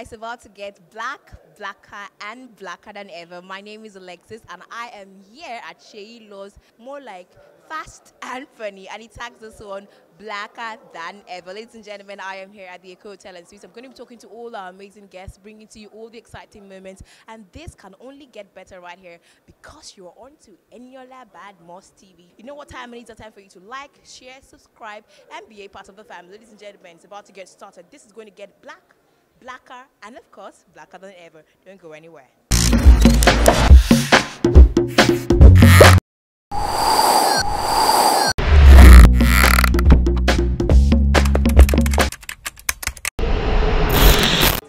guys, about to get black, blacker, and blacker than ever. My name is Alexis, and I am here at Seyi Law's, more like fast and funny, and it tags this one blacker than ever. Ladies and gentlemen, I am here at the Eko Hotel and Suites. I'm going to be talking to all our amazing guests, bringing to you all the exciting moments, and this can only get better right here because you're on to Eniola Bad Moss TV. You know what time it is? It's time for you to like, share, subscribe, and be a part of the family. Ladies and gentlemen, it's about to get started. This is going to get black, blacker, and of course, blacker than ever. Don't go anywhere.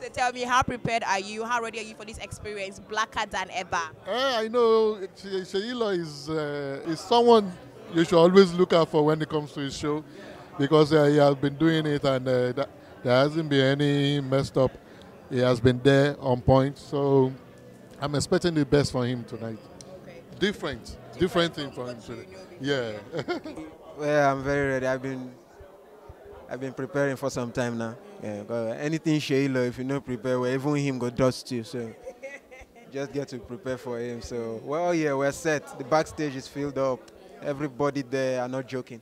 So tell me, how prepared are you? How ready are you for this experience? Blacker than ever. Eh, I know She- Seyi Law is uh, is someone you should always look out for when it comes to his show because uh, he has been doing it and uh, that, there hasn't been any messed up. He has been there on point. So I'm expecting the best for him tonight. Okay. Different, different thing for him today. know Yeah. Well, I'm very ready. I've been I've been preparing for some time now. Yeah, 'cause anything Seyi Law, if you not prepare, well, even him go dust you. So just get to prepare for him. So well, yeah, we're set. The backstage is filled up. Everybody there are not joking.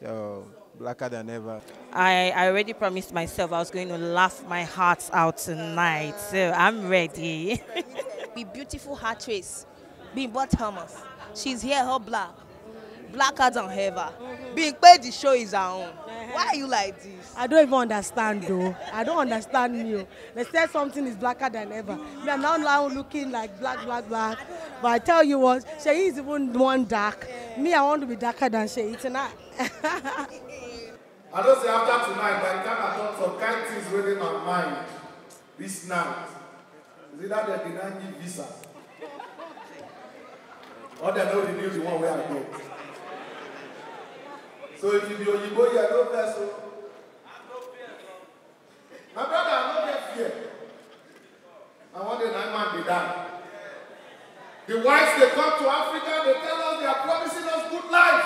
So blacker than ever. I, I already promised myself I was going to laugh my heart out tonight. So I'm ready. Be beautiful heart trace. Bimbo Thomas. She's here, her black. Blacker than ever. Being paid the show is our own. Why are you like this? I don't even understand though. I don't understand me. oh. They said something is blacker than ever. Me, I'm now, now looking like black, black, black. But I tell you what, Shay is even one dark. Me, I want to be darker than Shay tonight. I don't say after tonight, by the time I thought some kind things within my mind this night, is either they deny me visa or they know the new the one where I go. So if you be Oyibo here, no fear so. My brother, I no get fear. I want the nine man be done. The whites, they come to Africa, they tell us they are promising us good life.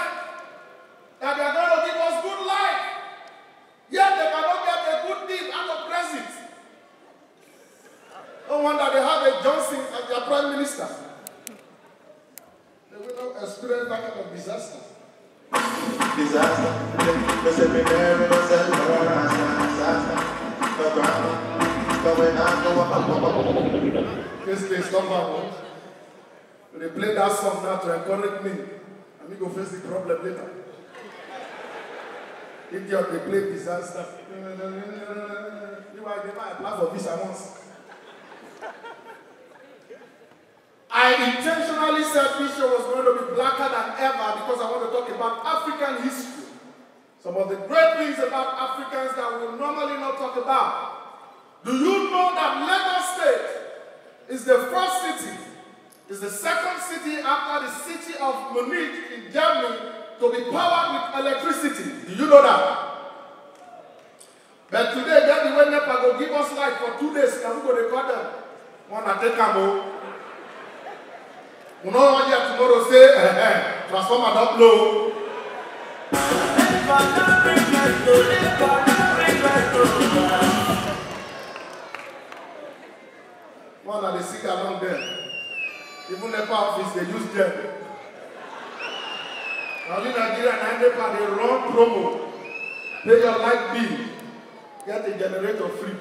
Idiot, they play disaster. You are the man apply for visa once. I intentionally said this show was going to be blacker than ever because I want to talk about African history. Some of the great things about Africans that we normally not talk about. Do you know that Lagos State is the first city, is the second city after the city of Munich in Germany to be powered with electricity? Do you know that? But today, get the way NEPA go give us light for two days, can we go record them? I take them home. We know one year tomorrow say, eh, eh, transformer don't blow. One of the sick along there. Even NEPA office, they use them. Only Nigeria and NEPA, they run promo. Pay your light bill. Get a generator free.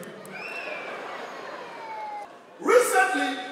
Recently,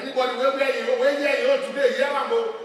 Anybody will be here, will be here today, yeah, I'm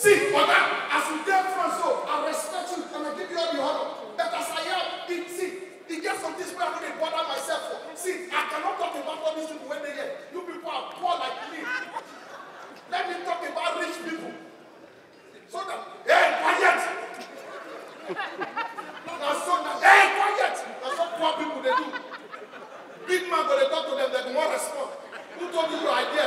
See, for as you get from so, I respect you and I give you all the honor. But as I am, it, see, it gets from this way I really bother myself for. See, I cannot talk about all these people when they hear. You people are poor like me. Let me talk about rich people. So that, hey, quiet! That's so that, hey, quiet! That's what poor people they do. Big man, but they talk to them, they do not respond. Who told you your idea?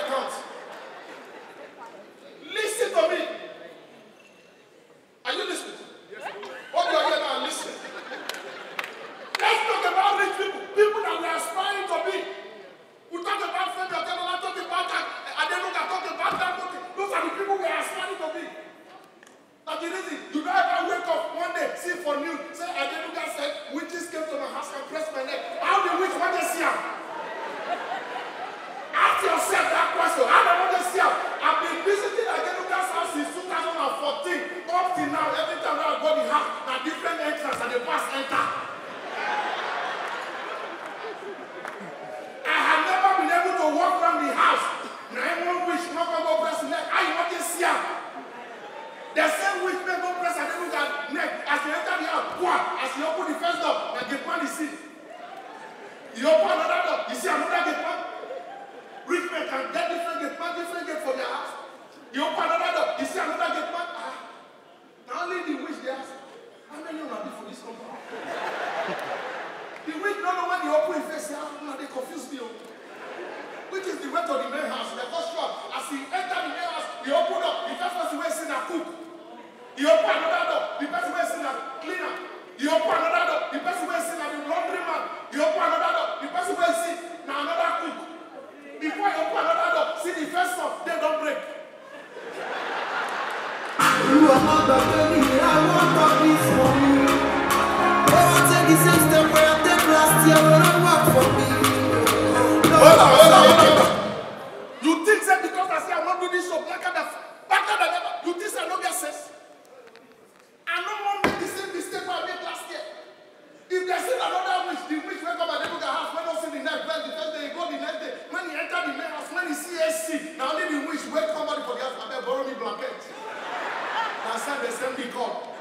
I want to for you. Take this and the assembly called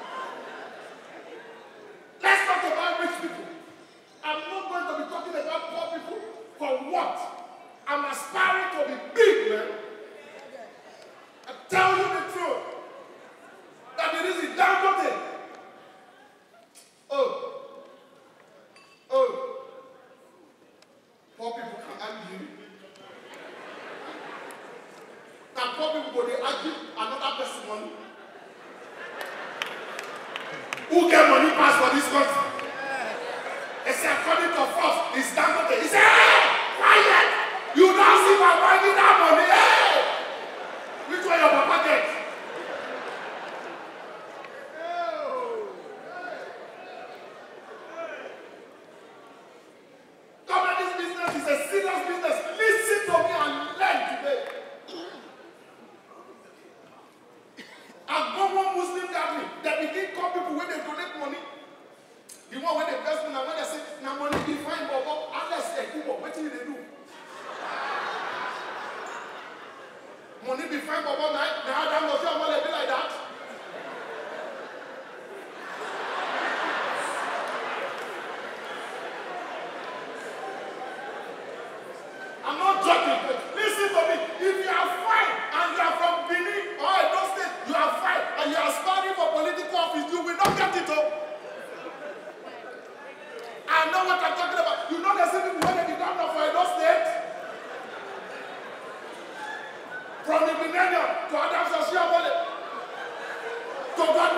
Who get money pass for this country? They say, according to Fox, it's Dangote. He said, hey, quiet! You don't see my money, that money, hey! Which one your papa I know what I'm talking about. You know the same people when they did not know for Edo State? From the millennium to Adams Oshiomhole to God